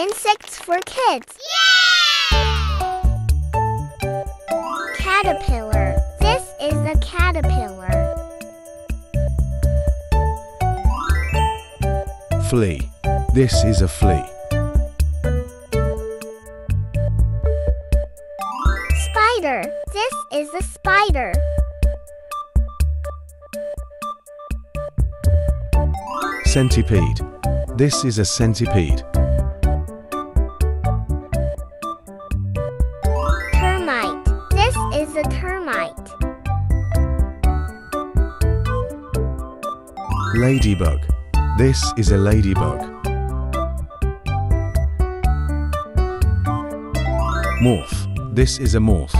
Insects for kids. Caterpillar. This is a caterpillar. Flea. This is a flea. Spider. This is a spider. Centipede. This is a centipede. Ladybug. This is a ladybug. Morph. This is a morph.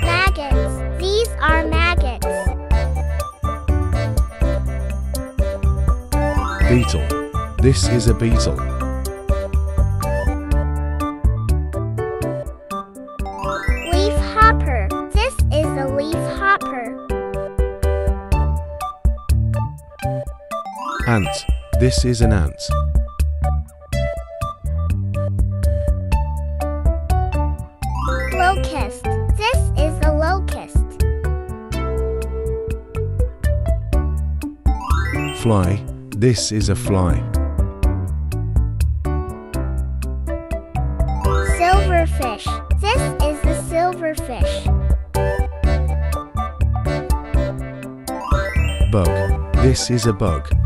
Maggots. These are maggots. Beetle. This is a beetle. Ant. This is an ant. Locust. This is a locust. Fly. This is a fly. Silverfish. This is a silverfish. Bug. This is a bug.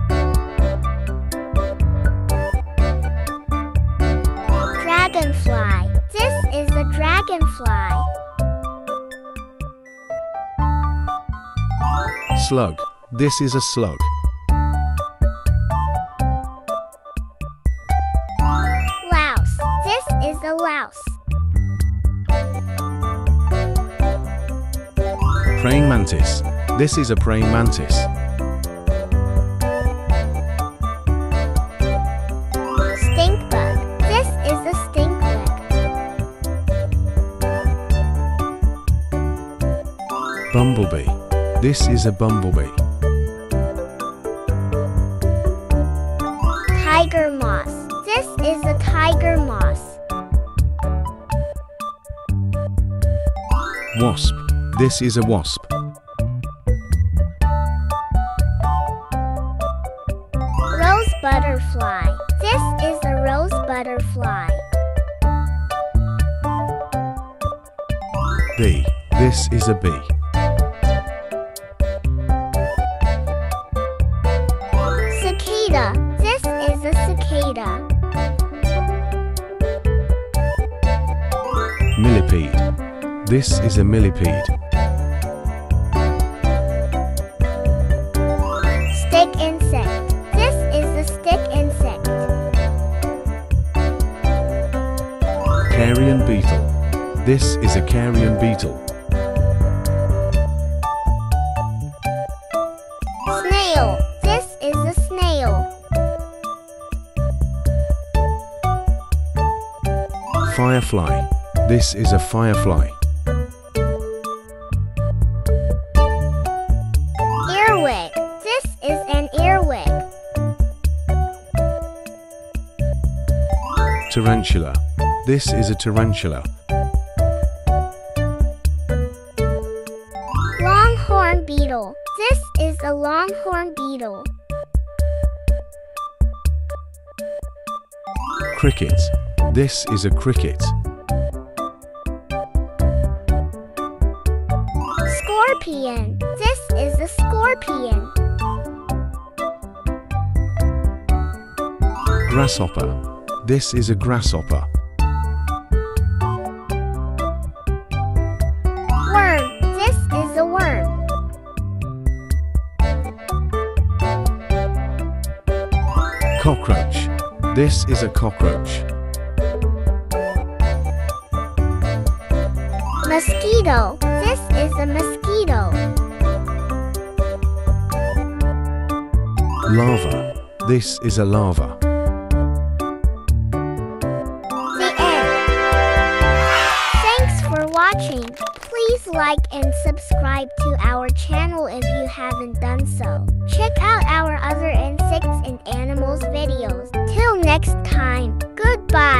Dragonfly. Slug. This is a slug. Louse. This is a louse. Praying mantis. This is a praying mantis. Bumblebee. This is a bumblebee. Tiger moth. This is a tiger moth. Wasp. This is a wasp. Rose butterfly. This is a rose butterfly. Bee. This is a bee. Cicada. This is a cicada. Millipede. This is a millipede. Stick insect. This is a stick insect. Carrion beetle. This is a carrion beetle. Firefly. This is a firefly. Earwig. This is an earwig. Tarantula. This is a tarantula. Longhorn beetle. This is a longhorn beetle. Cricket. This is a cricket. Scorpion. This is a scorpion. Grasshopper. This is a grasshopper. Worm. This is a worm. Cockroach. This is a cockroach. Mosquito. This is a mosquito. Larva. This is a larva. The end. Thanks for watching. Please like and subscribe to our channel if you haven't done so. Check out our other insects and animals videos. Till next time, goodbye.